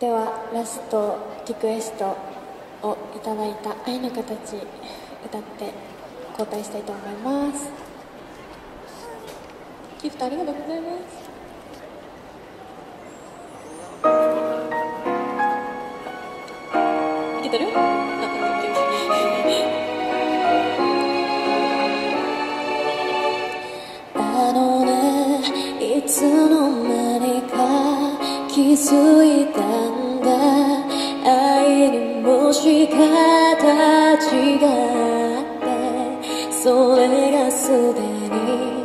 ではラストリクエストをいただいた「愛の形」歌って交代したいと思います。ギフトありがとうございます。いけてる？あオッケーオッケーあのねいつの間気づいたんだ。愛にもし形があってそれがすでに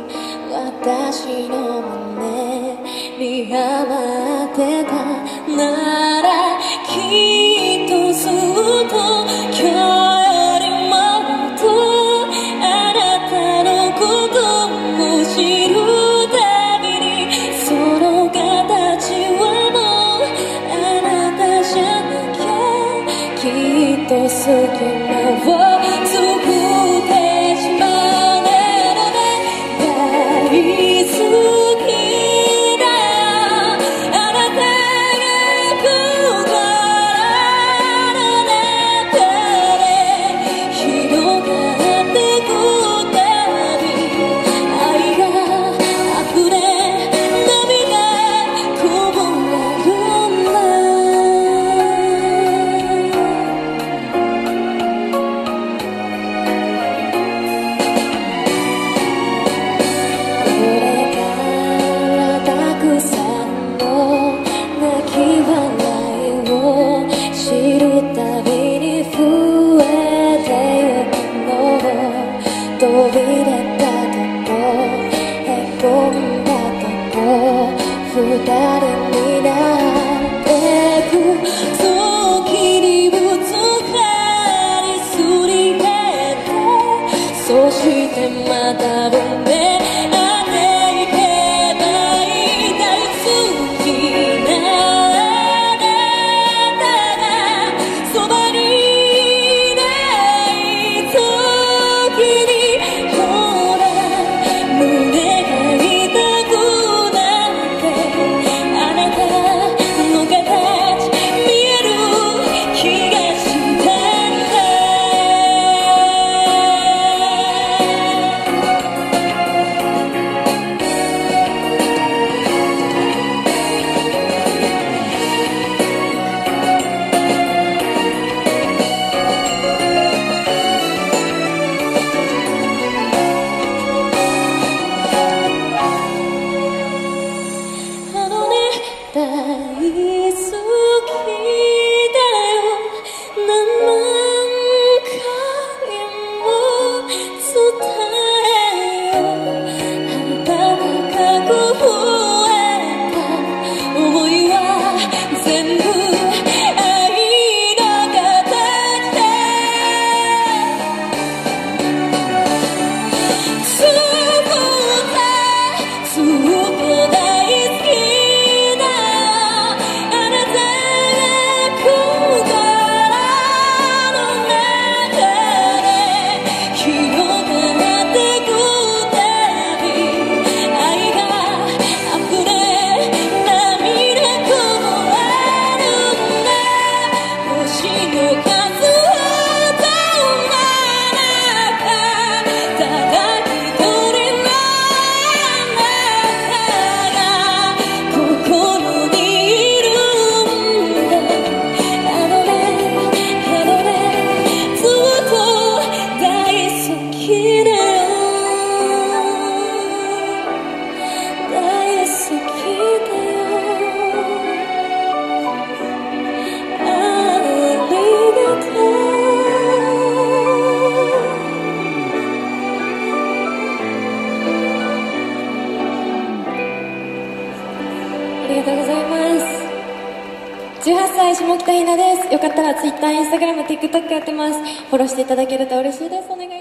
私の胸に余ってた。ならきっと隙間を作 for that and me now. 大好きだよ。何万回も伝えありがとうございます。18歳下北ひなです。よかったら Twitter、Instagram、TikTok やってます。フォローしていただけると嬉しいです。お願い